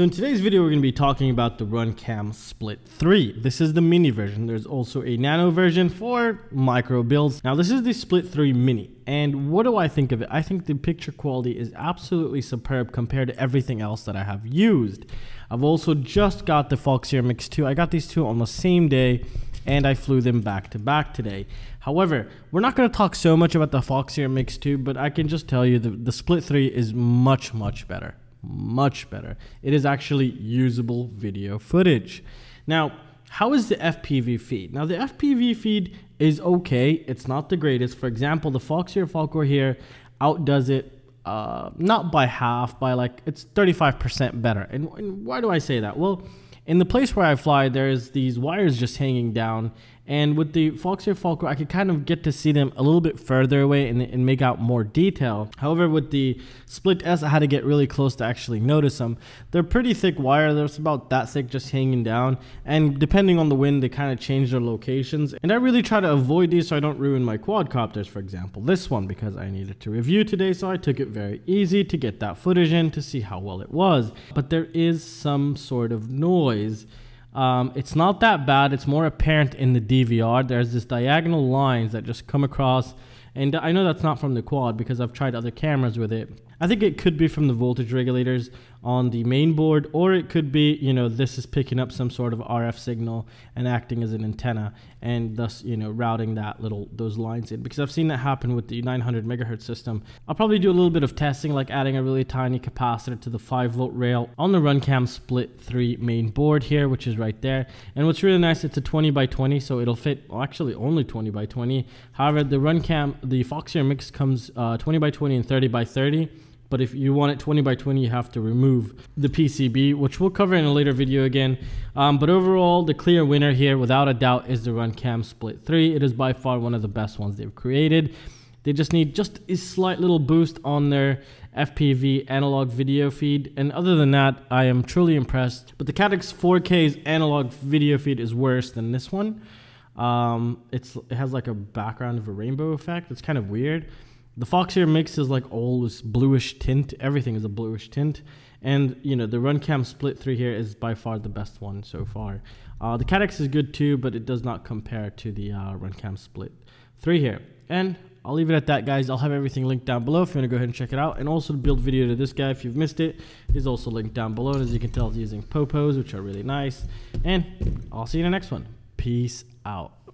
So in today's video, we're going to be talking about the Runcam Split 3. This is the mini version. There's also a nano version for micro builds. Now this is the Split 3 mini. And what do I think of it? I think the picture quality is absolutely superb compared to everything else that I have used. I've also just got the Foxeer Mix 2. I got these two on the same day and I flew them back to back today. However, we're not going to talk so much about the Foxeer Mix 2, but I can just tell you the, the Split 3 is much, much better much better. It is actually usable video footage. Now, how is the FPV feed? Now, the FPV feed is okay. It's not the greatest. For example, the Foxeer Falkor here outdoes it uh, not by half, by like it's 35% better. And, and why do I say that? Well, in the place where I fly, there's these wires just hanging down and with the Foxeer Falkor, I could kind of get to see them a little bit further away and, and make out more detail. However, with the Split 3, I had to get really close to actually notice them. They're pretty thick wire. They're about that thick just hanging down. And depending on the wind, they kind of change their locations. And I really try to avoid these so I don't ruin my quadcopters, for example. This one, because I needed to review today, so I took it very easy to get that footage in to see how well it was. But there is some sort of noise um, it's not that bad. It's more apparent in the DVR. There's this diagonal lines that just come across. And I know that's not from the quad because I've tried other cameras with it. I think it could be from the voltage regulators on the main board, or it could be, you know, this is picking up some sort of RF signal and acting as an antenna and thus, you know, routing that little, those lines in. Because I've seen that happen with the 900 megahertz system. I'll probably do a little bit of testing, like adding a really tiny capacitor to the 5 volt rail on the Runcam Split 3 main board here, which is right there. And what's really nice, it's a 20 by 20, so it'll fit, well, actually only 20 by 20. However, the Runcam, the Foxeer Mix comes uh, 20 by 20 and 30 by 30 but if you want it 20 by 20 you have to remove the PCB which we'll cover in a later video again. Um, but overall the clear winner here without a doubt is the Runcam Split 3 it is by far one of the best ones they've created. They just need just a slight little boost on their FPV analog video feed. And other than that I am truly impressed. But the Caddx 4K's analog video feed is worse than this one. Um, it's it has like a background of a rainbow effect. It's kind of weird the Foxeer mix is like all this bluish tint. Everything is a bluish tint. And, you know, the Runcam Split 3 here is by far the best one so far. Uh, the Caddx is good too, but it does not compare to the uh, Runcam Split 3 here. And I'll leave it at that, guys. I'll have everything linked down below if you want to go ahead and check it out. And also the build video to this guy, if you've missed it, is also linked down below. And as you can tell, it's using Popos, which are really nice. And I'll see you in the next one. Peace out.